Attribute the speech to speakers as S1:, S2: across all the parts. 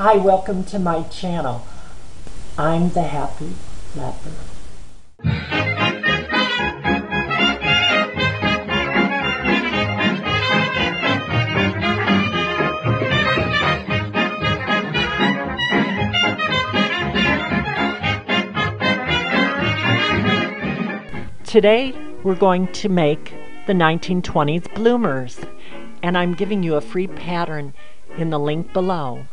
S1: Hi, welcome to my channel. I'm the Happy Flapper. Today we're going to make the 1920s bloomers and I'm giving you a free pattern in the link below.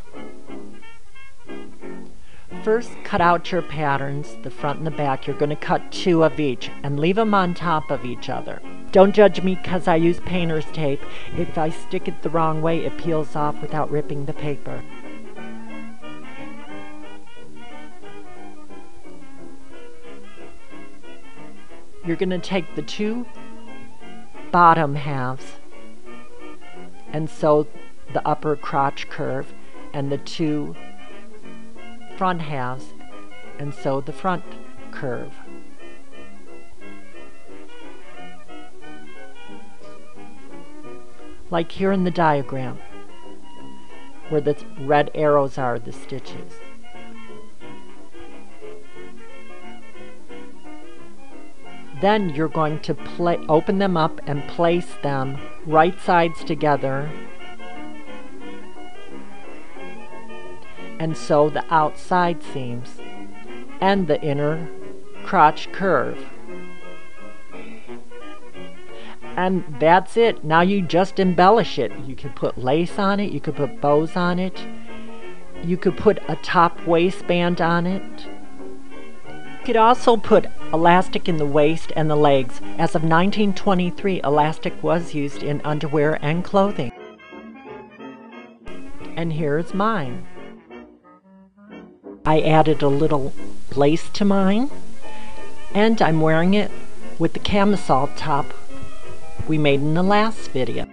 S1: First, cut out your patterns, the front and the back. You're going to cut two of each and leave them on top of each other. Don't judge me because I use painter's tape. If I stick it the wrong way, it peels off without ripping the paper. You're going to take the two bottom halves and sew the upper crotch curve and the two front halves and sew the front curve. Like here in the diagram, where the red arrows are the stitches. Then you're going to open them up and place them right sides together and sew the outside seams and the inner crotch curve. And that's it. Now you just embellish it. You could put lace on it, you could put bows on it, you could put a top waistband on it. You could also put elastic in the waist and the legs. As of 1923, elastic was used in underwear and clothing. And here's mine. I added a little lace to mine, and I'm wearing it with the camisole top we made in the last video.